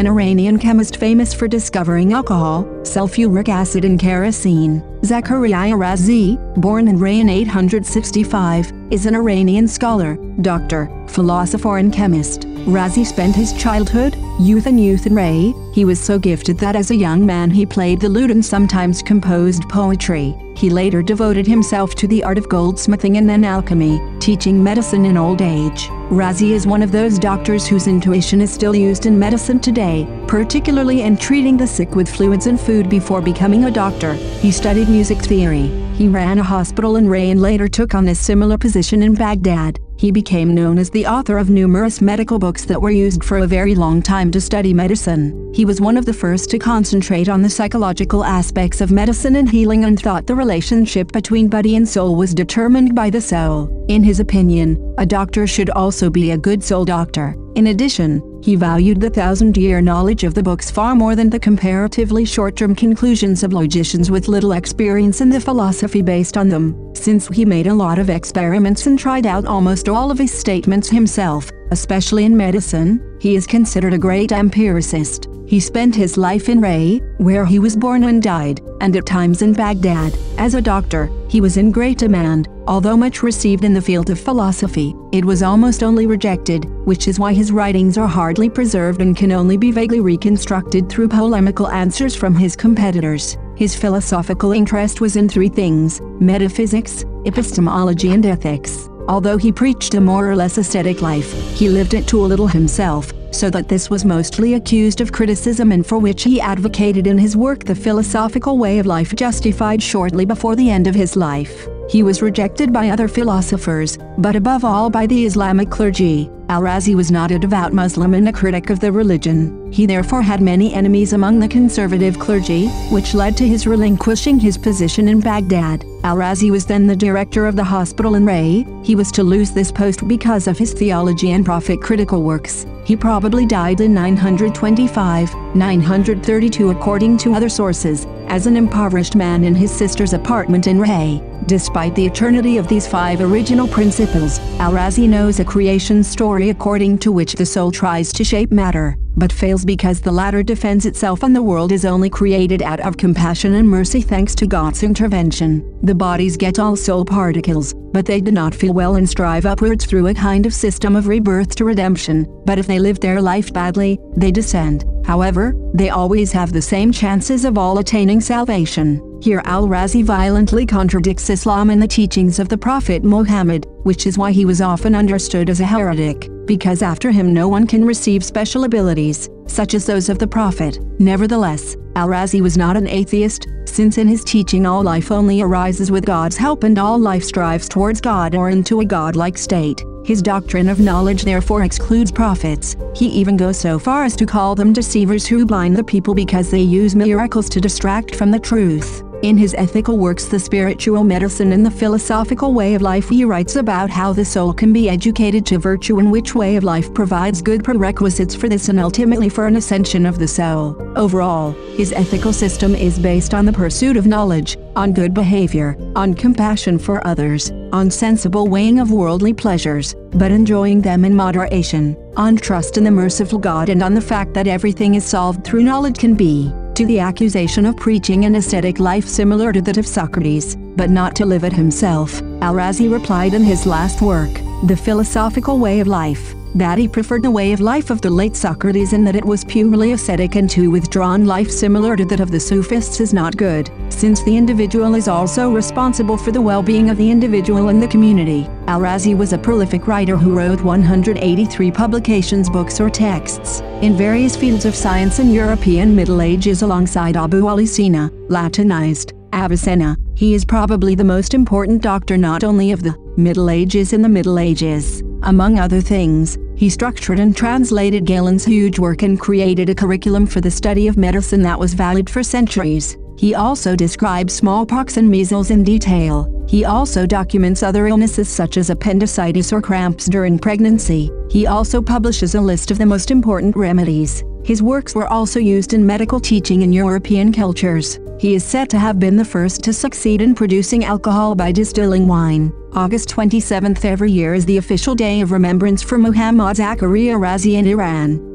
an Iranian chemist famous for discovering alcohol, sulfuric acid and kerosene. Zakariya Razi, born in Ray in 865, is an Iranian scholar, doctor, philosopher and chemist. Razi spent his childhood, youth and youth in Ray. He was so gifted that as a young man he played the lute and sometimes composed poetry. He later devoted himself to the art of goldsmithing and then alchemy, teaching medicine in old age. Razi is one of those doctors whose intuition is still used in medicine today, particularly in treating the sick with fluids and food before becoming a doctor. He studied music theory. He ran a hospital in Ray and later took on a similar position in Baghdad. He became known as the author of numerous medical books that were used for a very long time to study medicine. He was one of the first to concentrate on the psychological aspects of medicine and healing and thought the relationship between body and soul was determined by the soul. In his opinion, a doctor should also be a good soul doctor. In addition, he valued the thousand-year knowledge of the books far more than the comparatively short-term conclusions of logicians with little experience in the philosophy based on them, since he made a lot of experiments and tried out almost all of his statements himself, especially in medicine, he is considered a great empiricist. He spent his life in Ray, where he was born and died, and at times in Baghdad. As a doctor, he was in great demand, although much received in the field of philosophy, it was almost only rejected, which is why his writings are hardly preserved and can only be vaguely reconstructed through polemical answers from his competitors. His philosophical interest was in three things, metaphysics, epistemology and ethics. Although he preached a more or less ascetic life, he lived it too little himself, so that this was mostly accused of criticism and for which he advocated in his work the philosophical way of life justified shortly before the end of his life. He was rejected by other philosophers, but above all by the Islamic clergy. Al-Razi was not a devout Muslim and a critic of the religion. He therefore had many enemies among the conservative clergy, which led to his relinquishing his position in Baghdad. Al-Razi was then the director of the hospital in Ray. He was to lose this post because of his theology and prophet critical works. He probably died in 925, 932 according to other sources, as an impoverished man in his sister's apartment in Ray. Despite the eternity of these five original principles, Al-Razi knows a creation story according to which the soul tries to shape matter, but fails because the latter defends itself and the world is only created out of compassion and mercy thanks to God's intervention. The bodies get all soul particles, but they do not feel well and strive upwards through a kind of system of rebirth to redemption, but if they live their life badly, they descend. However, they always have the same chances of all attaining salvation. Here Al-Razi violently contradicts Islam and the teachings of the Prophet Muhammad, which is why he was often understood as a heretic, because after him no one can receive special abilities, such as those of the Prophet. Nevertheless, Al-Razi was not an atheist, since in his teaching all life only arises with God's help and all life strives towards God or into a godlike state. His doctrine of knowledge therefore excludes prophets. He even goes so far as to call them deceivers who blind the people because they use miracles to distract from the truth. In his ethical works The Spiritual Medicine and the Philosophical Way of Life he writes about how the soul can be educated to virtue and which way of life provides good prerequisites for this and ultimately for an ascension of the soul. Overall, his ethical system is based on the pursuit of knowledge, on good behavior, on compassion for others, on sensible weighing of worldly pleasures, but enjoying them in moderation, on trust in the merciful God and on the fact that everything is solved through knowledge can be to the accusation of preaching an ascetic life similar to that of Socrates, but not to live it himself, Al-Razi replied in his last work, The Philosophical Way of Life, that he preferred the way of life of the late Socrates and that it was purely ascetic and to withdrawn life similar to that of the Sophists is not good, since the individual is also responsible for the well-being of the individual and the community. Al-Razi was a prolific writer who wrote 183 publications books or texts in various fields of science and European Middle Ages alongside Abu Ali Sina, Latinized, Avicenna. He is probably the most important doctor not only of the Middle Ages in the Middle Ages, among other things, he structured and translated Galen's huge work and created a curriculum for the study of medicine that was valid for centuries. He also describes smallpox and measles in detail. He also documents other illnesses such as appendicitis or cramps during pregnancy. He also publishes a list of the most important remedies. His works were also used in medical teaching in European cultures. He is said to have been the first to succeed in producing alcohol by distilling wine. August 27th every year is the official day of remembrance for Muhammad Zakariya Razi in Iran.